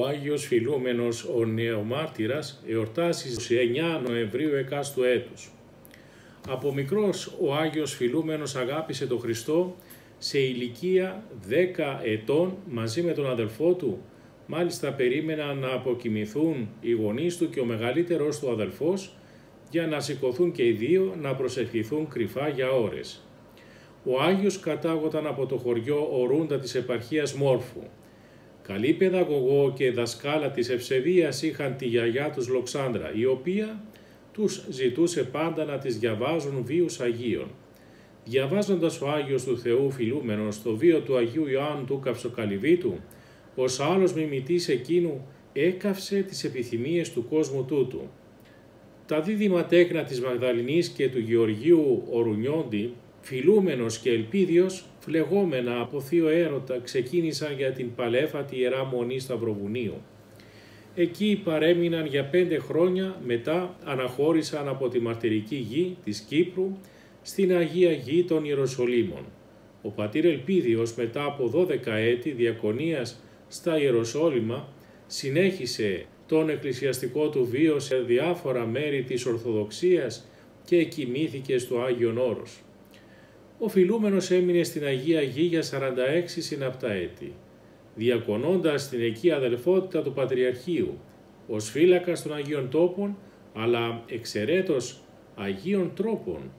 Άγιος Φιλούμενος ο Νεομάρτυρας εορτάσει 29 Νοεμβρίου εκάστου έτους. Από μικρός ο Άγιος Φιλούμενος αγάπησε τον Χριστό σε ηλικία 10 ετών μαζί με τον αδελφό του. Μάλιστα περίμεναν να αποκοιμηθούν οι γονείς του και ο μεγαλύτερος του αδελφός για να σηκωθούν και οι δύο να προσευχηθούν κρυφά για ώρες. Ο Άγιος κατάγονταν από το χωριό Ορούντα της επαρχίας Μόρφου. Καλή παιδαγωγό και δασκάλα της Ευσεβίας είχαν τη γιαγιά τους Λοξάνδρα, η οποία τους ζητούσε πάντα να τις διαβάζουν βίους Αγίων. Διαβάζοντας ο Άγιος του Θεού φιλούμενος το βίο του Αγίου Ιωάννου του Καυσοκαλυβίτου, ως άλλος μιμητής εκείνου έκαυσε τις επιθυμίες του κόσμου τούτου. Τα δίδυμα τέκνα της Μαγδαληνής και του Γεωργίου Ορουνιόντι Φιλούμενος και ελπίδιος, φλεγόμενα από θείο έρωτα, ξεκίνησαν για την παλέφατη Ιερά Μονή Σταυροβουνίου. Εκεί παρέμειναν για πέντε χρόνια, μετά αναχώρησαν από τη μαρτυρική γη της Κύπρου στην Αγία Γη των Ιεροσολύμων. Ο πατήρ Ελπίδιος μετά από 12 έτη διακονίας στα Ιεροσόλυμα συνέχισε τον εκκλησιαστικό του βίο σε διάφορα μέρη της Ορθοδοξίας και εκοιμήθηκε στο Άγιον Όρος. Ο φιλούμενος έμεινε στην Αγία Γη για 46 συναπτά έτη, διακονώντας την εκεί αδελφότητα του Πατριαρχείου, ως φύλακας των Αγίων Τόπων, αλλά εξαιρέτως Αγίων Τρόπων.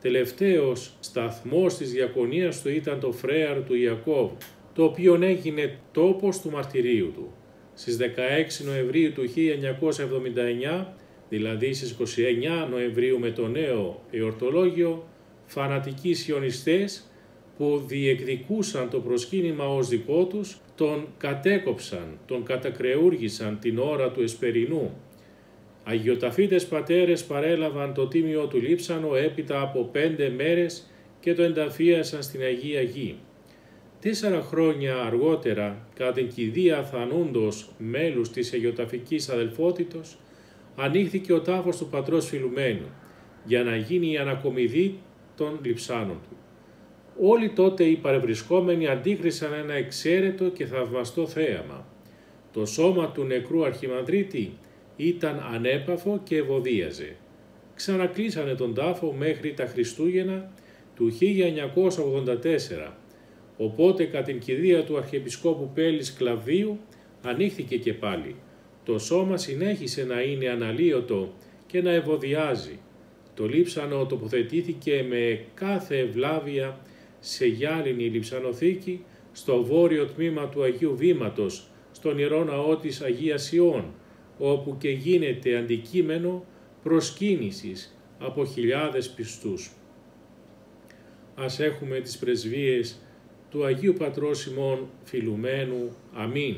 Τελευταίος σταθμός της διακονίας του ήταν το φρέαρ του Ιακώβ, το οποίο έγινε τόπος του μαρτυρίου του. Στις 16 Νοεμβρίου του 1979, δηλαδή στις 29 Νοεμβρίου με το νέο εορτολόγιο, φανατικοί σιωνιστές που διεκδικούσαν το προσκύνημα ως δικό τους, τον κατέκοψαν, τον κατακρεούργησαν την ώρα του Εσπερινού. Αγιοταφίτες πατέρες παρέλαβαν το τίμιο του λείψανο έπειτα από πέντε μέρες και το ενταφίασαν στην Αγία Γη. Τέσσερα χρόνια αργότερα, κατά την κηδεία θανούντος μέλους της Αγιοταφικής αδελφότητος, ανοίχθηκε ο τάφος του πατρός Φιλουμένου, για να γίνει η ανακομιδή των λειψάνων του. Όλοι τότε οι παρευρισκόμενοι αντίκρισαν ένα εξαίρετο και θαυμαστό θέαμα. Το σώμα του νεκρού αρχιμανδρίτη ήταν ανέπαφο και ευωδίαζε. Ξανακλείσανε τον τάφο μέχρι τα Χριστούγεννα του 1984, οπότε κατά την κηδεία του Αρχιεπισκόπου Πέλης Κλαβδίου ανοίχθηκε και πάλι. Το σώμα συνέχισε να είναι αναλύωτο και να ευωδιάζει, το λείψανο τοποθετήθηκε με κάθε ευλάβεια σε γυάλινη λειψανοθήκη στο βόρειο τμήμα του Αγίου Βήματος, στον Ιερό Ναό της Αγίας Ιών, όπου και γίνεται αντικείμενο προσκύνησης από χιλιάδες πιστούς. Ας έχουμε τις πρεσβείες του Αγίου Πατρός ημών Φιλουμένου. Αμήν.